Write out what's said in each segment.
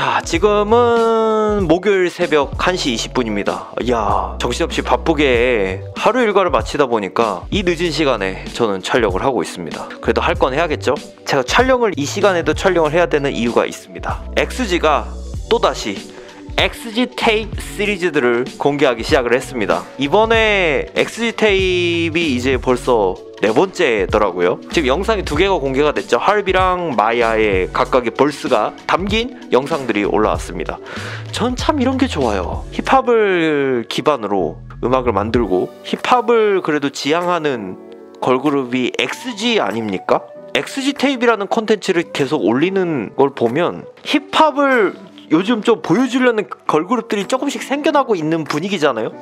자 지금은 목요일 새벽 1시 20분입니다. 이야 정신없이 바쁘게 하루 일과를 마치다 보니까 이 늦은 시간에 저는 촬영을 하고 있습니다. 그래도 할 건 해야겠죠? 제가 촬영을 이 시간에도 촬영을 해야 되는 이유가 있습니다. XG가 또다시 XG 테이프 시리즈들을 공개하기 시작을 했습니다. 이번에 XG 테이프이 이제 벌써 네 번째더라고요. 지금 영상이 두 개가 공개가 됐죠. 할비랑 마야의 각각의 벌스가 담긴 영상들이 올라왔습니다. 전 참 이런 게 좋아요. 힙합을 기반으로 음악을 만들고 힙합을 그래도 지향하는 걸그룹이 XG 아닙니까? XG Tape라는 콘텐츠를 계속 올리는 걸 보면 힙합을 요즘 좀 보여주려는 걸그룹들이 조금씩 생겨나고 있는 분위기잖아요.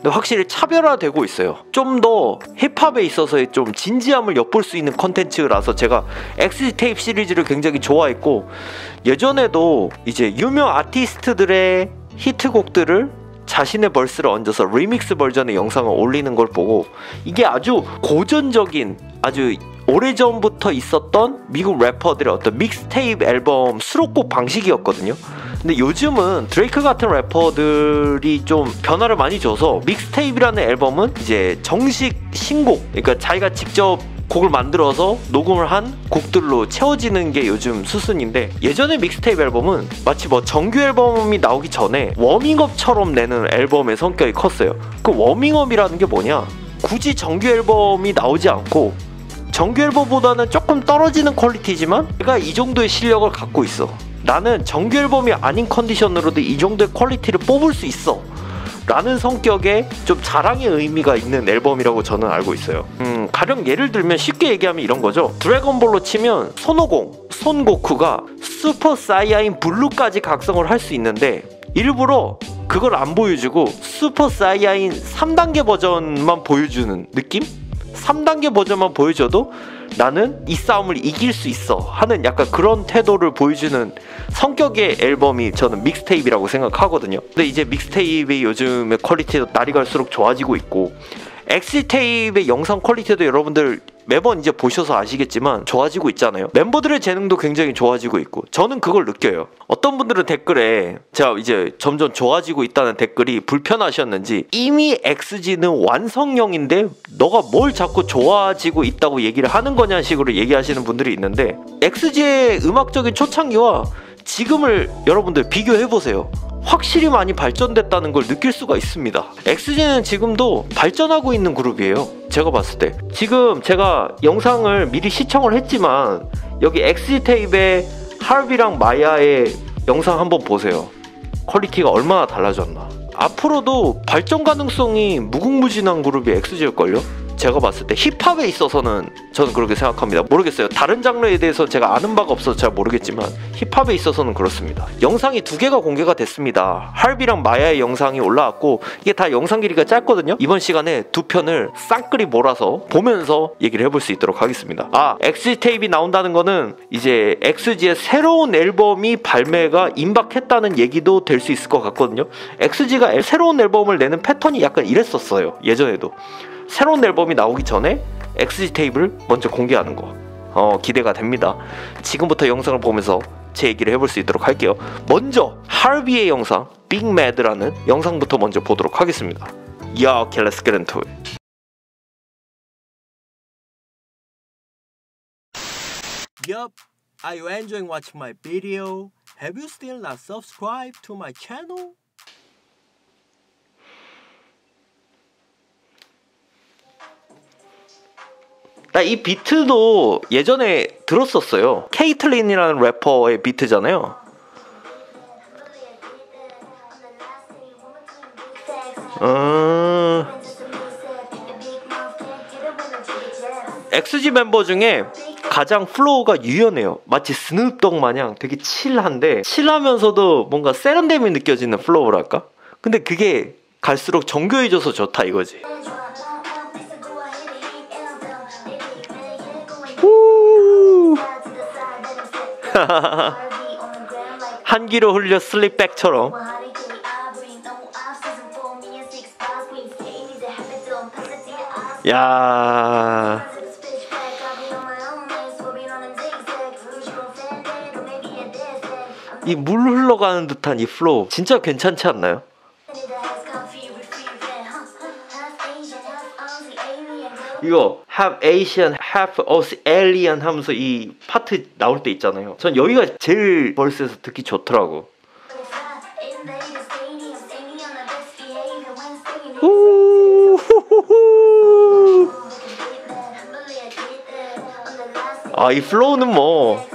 근데 확실히 차별화되고 있어요. 좀 더 힙합에 있어서의 좀 진지함을 엿볼 수 있는 컨텐츠라서 제가 XG Tape 시리즈를 굉장히 좋아했고 예전에도 이제 유명 아티스트들의 히트곡들을 자신의 verse를 얹어서 리믹스 버전의 영상을 올리는 걸 보고 이게 아주 고전적인 아주 오래전부터 있었던 미국 래퍼들의 어떤 믹스테이프 앨범 수록곡 방식이었거든요. 근데 요즘은 드레이크 같은 래퍼들이 좀 변화를 많이 줘서 mixtape라는 앨범은 이제 정식 신곡, 그러니까 자기가 직접 곡을 만들어서 녹음을 한 곡들로 채워지는 게 요즘 수순인데 예전에 믹스테이프 앨범은 마치 뭐 정규 앨범이 나오기 전에 워밍업처럼 내는 앨범의 성격이 컸어요. 그 워밍업이라는 게 뭐냐? 굳이 정규 앨범이 나오지 않고 정규 앨범보다는 조금 떨어지는 quality지만 내가 이 정도의 실력을 갖고 있어. 나는 정규 앨범이 아닌 컨디션으로도 이 정도의 quality를 뽑을 수 있어. 라는 성격의 좀 자랑의 의미가 있는 앨범이라고 저는 알고 있어요. 음, 가령 예를 들면 쉽게 얘기하면 이런 거죠. 드래곤볼로 치면 손오공, 손고쿠가 슈퍼 사이아인 블루까지 각성을 할 수 있는데 일부러 그걸 안 보여주고 슈퍼 사이아인 3단계 버전만 보여주는 느낌? 3단계 버전만 보여줘도 나는 이 싸움을 이길 수 있어 하는 약간 그런 태도를 보여주는 성격의 앨범이 저는 mixtape라고 생각하거든요. 근데 이제 mixtape의 요즘의 quality도 날이 갈수록 좋아지고 있고 XG 테이프의 영상 quality도 여러분들 매번 이제 보셔서 아시겠지만 좋아지고 있잖아요. 멤버들의 재능도 굉장히 좋아지고 있고 저는 그걸 느껴요. 어떤 분들은 댓글에 제가 이제 점점 좋아지고 있다는 댓글이 불편하셨는지 이미 XG는 완성형인데 너가 뭘 자꾸 좋아지고 있다고 얘기를 하는 거냐 식으로 얘기하시는 분들이 있는데 XG의 음악적인 초창기와 지금을 여러분들 비교해 보세요. 확실히 많이 발전됐다는 걸 느낄 수가 있습니다. XG는 지금도 발전하고 있는 그룹이에요. 제가 봤을 때. 지금 제가 영상을 미리 시청을 했지만 여기 XG 테이프의 할비랑 마야의 영상 한번 보세요. quality가 얼마나 달라졌나. 앞으로도 발전 가능성이 무궁무진한 그룹이 XG일걸요? 제가 봤을 때 힙합에 있어서는 저는 그렇게 생각합니다. 모르겠어요. 다른 장르에 대해서 제가 아는 바가 없어서 잘 모르겠지만 힙합에 있어서는 그렇습니다. 영상이 두 개가 공개가 됐습니다. 할비랑 마야의 영상이 올라왔고 이게 다 영상 길이가 짧거든요. 이번 시간에 두 편을 쌍끌이 몰아서 보면서 얘기를 해볼 수 있도록 하겠습니다. 아, XG 테이프 나온다는 거는 이제 엑스지의 새로운 앨범이 발매가 임박했다는 얘기도 될 수 있을 것 같거든요. 엑스지가 새로운 앨범을 내는 패턴이 약간 이랬었어요. 예전에도. 새로운 앨범이 나오기 전에 XG 테이블 먼저 공개하는 거 어, 기대가 됩니다. 지금부터 영상을 보면서 제 얘기를 해볼 수 있도록 할게요. 먼저 할비의 영상 빅 매드라는 영상부터 먼저 보도록 하겠습니다. 야, get into it. Yup. Are you enjoying watching my video? Have you still not subscribed to my channel? 이 비트도 예전에 들었었어요. 케이틀린이라는 래퍼의 비트잖아요. 음... XG 멤버 중에 가장 flow가 유연해요. 마치 스눕독 마냥 되게 chill한데 chill하면서도 뭔가 세련됨이 느껴지는 flow랄까? 근데 그게 갈수록 정교해져서 좋다 이거지. 한 귀로 흘려 slick back처럼 야 이 물 흘러가는 듯한 이 flow 진짜 괜찮지 않나요? 이거 half Asian, half Australian 하면서 이 파트 나올 때 있잖아요. 전 여기가 제일 verse에서 듣기 좋더라고. 아, 이 플로우는 뭐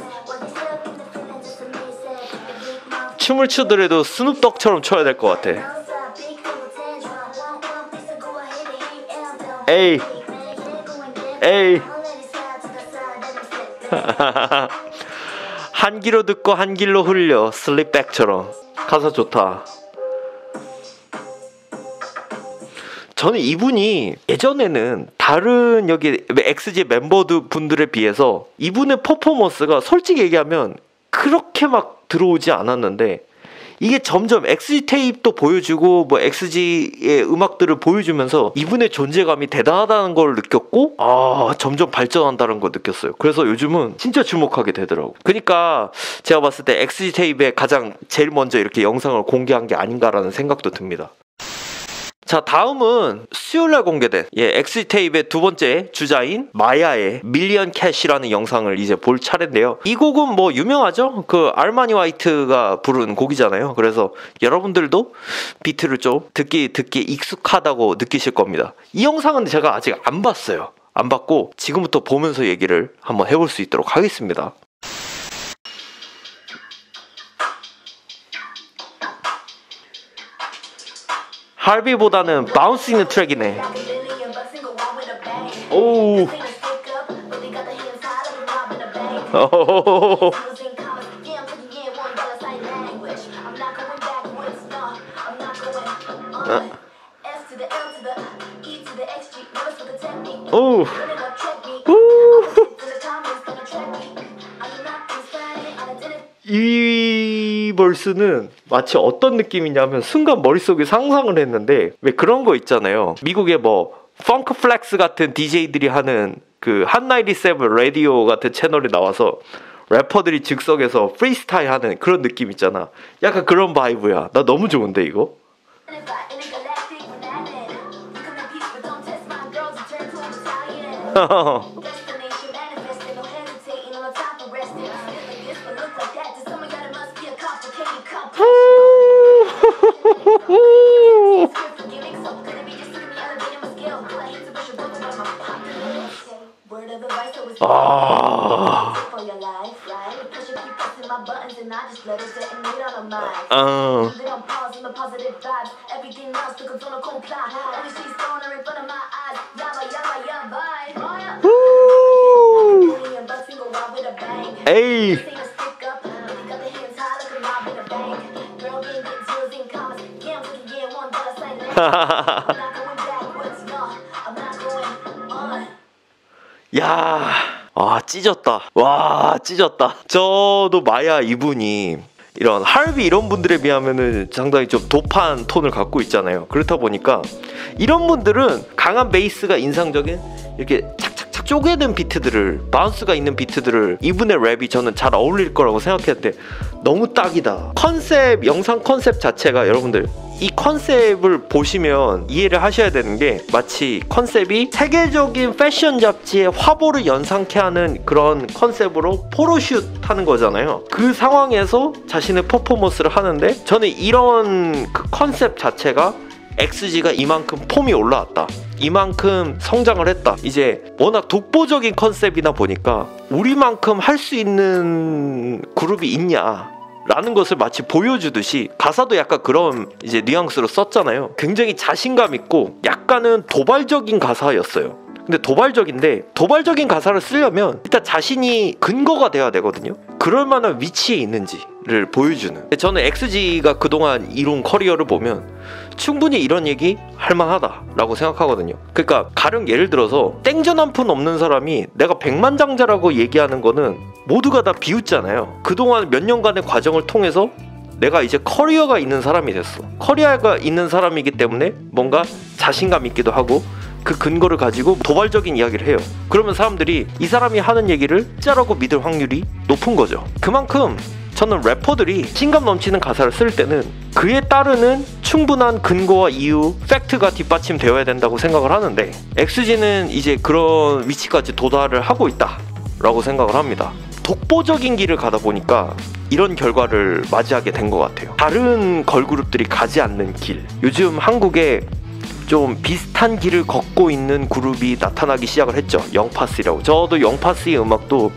춤을 추더라도 스눕독처럼 춰야 될 것 같아. 에이, 에이. 한 귀로 듣고 한 길로 흘려 슬립백처럼 가사 좋다. 저는 이분이 예전에는 다른 여기 XG 멤버들 분들에 비해서 이분의 퍼포먼스가 솔직히 얘기하면 그렇게 막 들어오지 않았는데 이게 점점 XG 테이프도 보여주고 뭐 XG의 음악들을 보여주면서 이분의 존재감이 대단하다는 걸 느꼈고 아 점점 발전한다는 걸 느꼈어요. 그래서 요즘은 진짜 주목하게 되더라고. 그러니까 제가 봤을 때 XG 테이프에 가장 제일 먼저 이렇게 영상을 공개한 게 아닌가라는 생각도 듭니다. 자 다음은 수요일날 공개된 예 XG 테이프의 두 번째 주자인 마야의 Million Cash라는 영상을 이제 볼 차례인데요. 이 곡은 뭐 유명하죠? 그 알마니 화이트가 부른 곡이잖아요. 그래서 여러분들도 비트를 좀 듣기 듣기 익숙하다고 느끼실 겁니다. 이 영상은 제가 아직 안 봤어요. 안 봤고 지금부터 보면서 얘기를 한번 해볼 수 있도록 하겠습니다. 할비보다는 bounce 있는 트랙이네. 오우. 오호호 verse는 마치 어떤 느낌이냐면 순간 머릿속에 상상을 했는데 왜 그런 거 있잖아요. 미국의 뭐 Funk Flex 같은 DJ들이 하는 그 Hot ninety seven 라디오 같은 채널에 나와서 래퍼들이 즉석에서 프리스타일 하는 그런 느낌 있잖아. 약간 그런 vibe야. 나 너무 좋은데 이거? 아. 어. 후. 야, 아 찢었다. 와 찢었다. 저도 마야 이분이 이런 할비 이런 분들에 비하면은 상당히 좀 dope한 톤을 갖고 있잖아요. 그렇다 보니까 이런 분들은 강한 베이스가 인상적인 이렇게 착착착 쪼개는 비트들을 bounce가 있는 비트들을 이분의 랩이 저는 잘 어울릴 거라고 생각했는데 너무 딱이다. 컨셉 영상 컨셉 자체가 여러분들 이 컨셉을 보시면 이해를 하셔야 되는 게 마치 컨셉이 세계적인 패션 잡지의 화보를 연상케 하는 그런 컨셉으로 photo shoot 하는 거잖아요. 그 상황에서 자신의 퍼포먼스를 하는데 저는 이런 그 컨셉 자체가 XG가 이만큼 폼이 올라왔다. 이만큼 성장을 했다. 이제 워낙 독보적인 컨셉이다 보니까 우리만큼 할 수 있는 그룹이 있냐. 라는 것을 마치 보여주듯이 가사도 약간 그런 이제 뉘앙스로 썼잖아요. 굉장히 자신감 있고 약간은 도발적인 가사였어요. 근데 도발적인데 도발적인 가사를 쓰려면 일단 자신이 근거가 돼야 되거든요. 그럴 만한 위치에 있는지를 보여주는. 저는 XG가 그동안 이룬 커리어를 보면 충분히 이런 얘기 할 만하다라고 생각하거든요. 그러니까 가령 예를 들어서 땡전 한 푼 없는 사람이 내가 백만장자라고 얘기하는 거는 모두가 다 비웃잖아요. 그동안 몇 년간의 과정을 통해서 내가 이제 커리어가 있는 사람이 됐어. 커리어가 있는 사람이기 때문에 뭔가 자신감 있기도 하고 그 근거를 가지고 도발적인 이야기를 해요. 그러면 사람들이 이 사람이 하는 얘기를 진짜라고 믿을 확률이 높은 거죠. 그만큼 저는 래퍼들이 자신감 넘치는 가사를 쓸 때는 그에 따르는 충분한 근거와 이유, 팩트가 뒷받침되어야 된다고 생각을 하는데 XG는 이제 그런 위치까지 도달을 하고 있다라고 생각을 합니다. 독보적인 길을 가다 보니까 이런 결과를 맞이하게 된 것 같아요. 다른 걸그룹들이 가지 않는 길. 요즘 한국에 좀 비슷한 길을 걷고 있는 그룹이 나타나기 시작을 했죠. 영파씨라고. 저도 영파씨의 음악도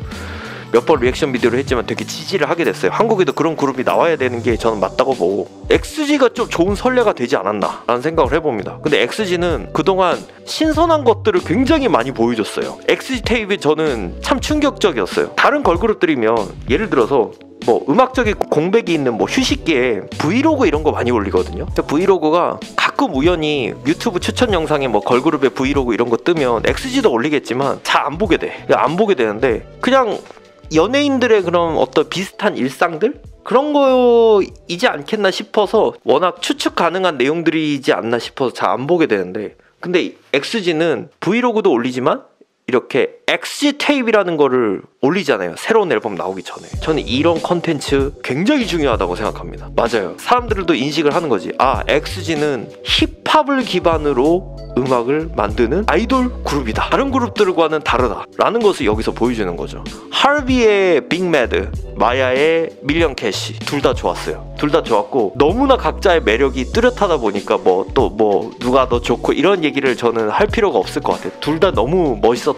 몇 번 reaction video를 했지만 되게 지지를 하게 됐어요. 한국에도 그런 그룹이 나와야 되는 게 저는 맞다고 보고 XG가 좀 좋은 선례가 되지 않았나 라는 생각을 해봅니다. 근데 XG는 그동안 신선한 것들을 굉장히 많이 보여줬어요. XG TAPE 저는 참 충격적이었어요. 다른 걸그룹들이면 예를 들어서 뭐 음악적인 공백이 있는 뭐 휴식기에 브이로그 이런 거 많이 올리거든요. 브이로그가 가끔 우연히 유튜브 추천 영상에 뭐 걸그룹의 브이로그 이런 거 뜨면 XG도 올리겠지만 잘 안 보게 돼. 안 보게 되는데 그냥 연예인들의 그런 어떤 비슷한 일상들 그런 거이지 않겠나 싶어서 워낙 추측 가능한 내용들이지 않나 싶어서 잘 안 보게 되는데 근데 XG는 브이로그도 올리지만 이렇게 XG 테이프라는 거를 올리잖아요. 새로운 앨범 나오기 전에. 저는 이런 컨텐츠 굉장히 중요하다고 생각합니다. 맞아요. 사람들도 인식을 하는 거지. 아, XG는 힙합을 기반으로 음악을 만드는 아이돌 그룹이다. 다른 그룹들과는 다르다. 라는 것을 여기서 보여주는 거죠. HARVEY의 BIG MAD, MAYA의 Million Cash 둘 다 좋았어요. 둘 다 좋았고 너무나 각자의 매력이 뚜렷하다 보니까 뭐 또뭐 누가 더 좋고 이런 얘기를 저는 할 필요가 없을 것 같아요. 둘 다 너무 멋있었